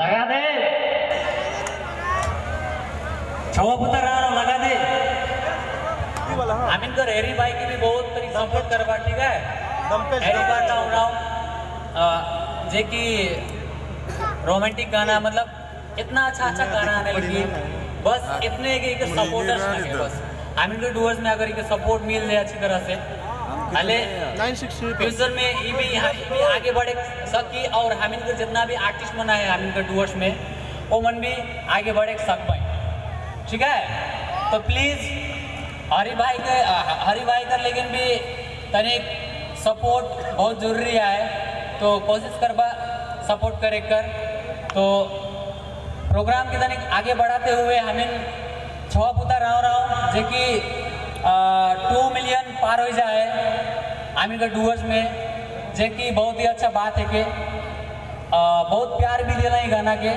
लगा दे। छवा पुता रहा लगा दे। आमीन कर हेरी भाई की भी बहुत तरी सपोर्ट करवा ठीक है हेरी बार राव राव जे की रोमांटिक गाना मतलब इतना अच्छा अच्छा गाना आने लगी बस इतने के एक सपोर्टर्स लगे बस। आमीन के डूअर्स में अगर एक सपोर्ट मिल जाए अच्छी तरह से अले फ्यूचर में ये भी यहाँ ये भी आगे बढ़े सकी और हमिन के जितना भी आर्टिस्ट बना है हमिन के डूअर्स में वो मन भी आगे बढ़े सक पाए ठीक है? तो प्लीज़ हरी भाई के हरी भाई का लेकिन भी तनिक सपोर्ट बहुत ज़रूरी है। तो कोशिश करबा सपोर्ट करे कर। तो प्रोग्राम के तनिक आगे बढ़ाते हुए हमें छवा पुता राव राव जे कि टू मिलियन पार हो जाए आमिर का डूअर्स में जे कि बहुत ही अच्छा बात है कि आ, बहुत प्यार भी दिला गाना के।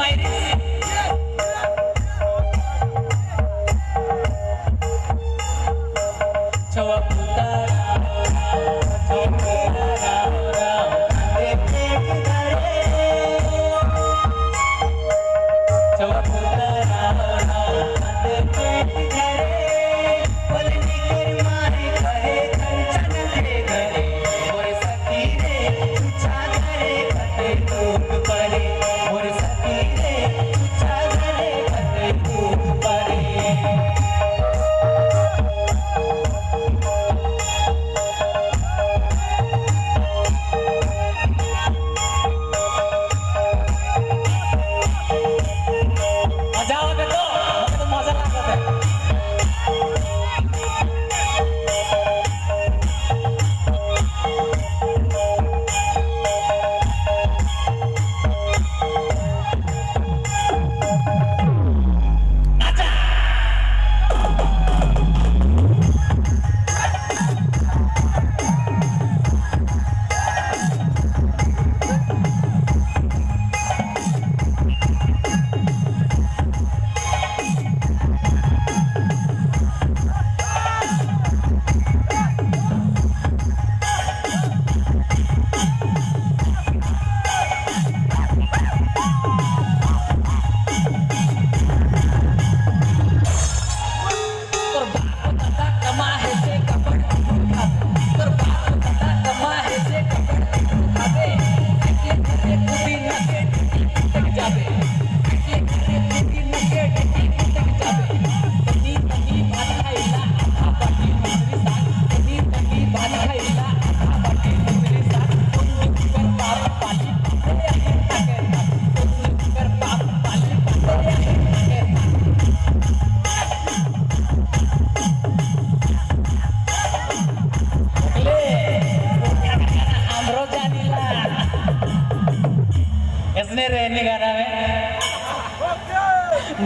my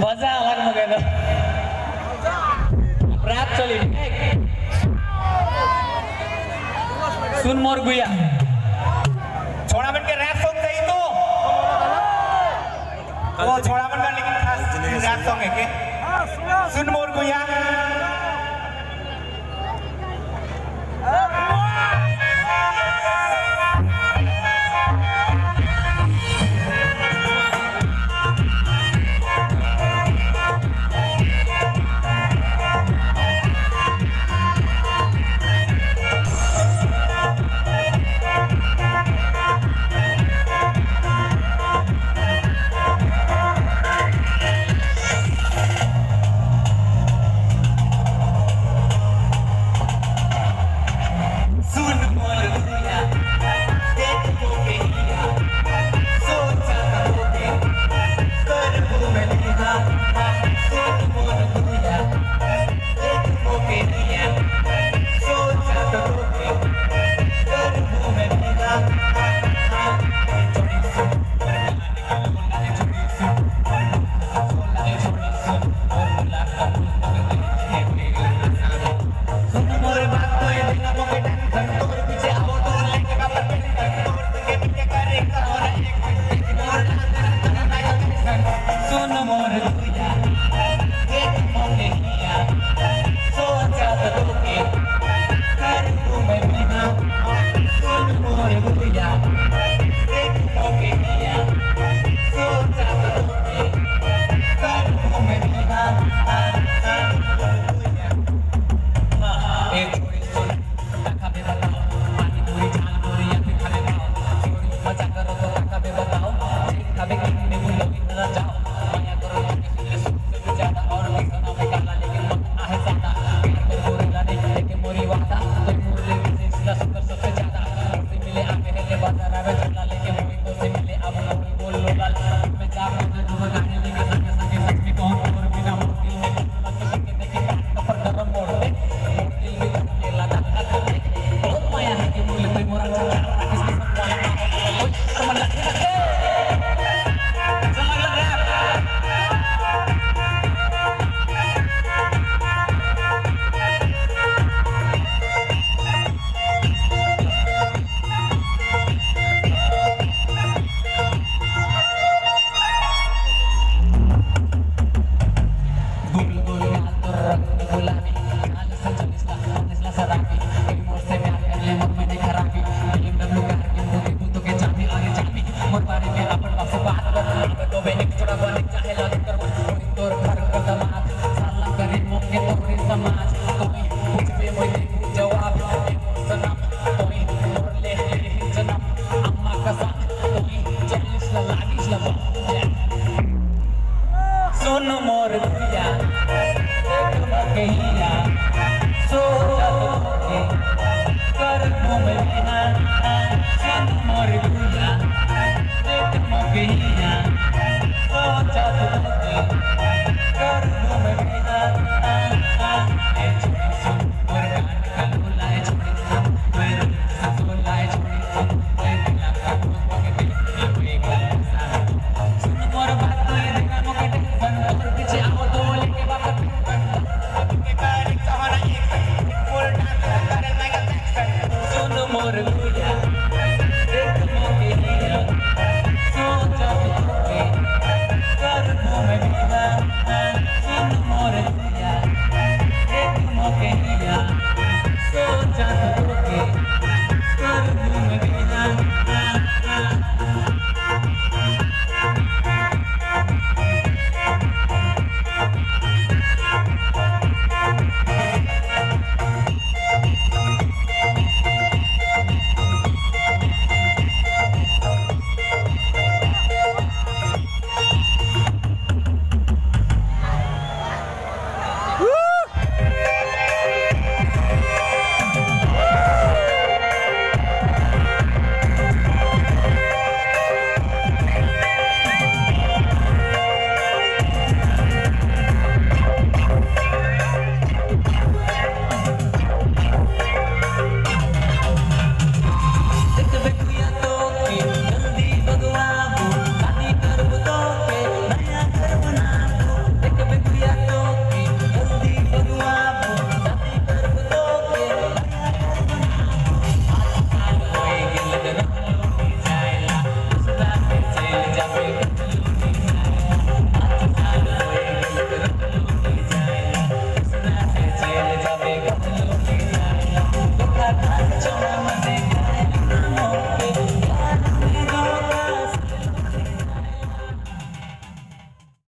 मजा अलग मगेन रात चली सुन मोर गुया. छोड़ा बन के रैप सॉन्ग चाहिए तो वो छोड़ा बन का लेकिन खास रैप सॉन्ग के? सुन मोर गुया. नहीं Oh,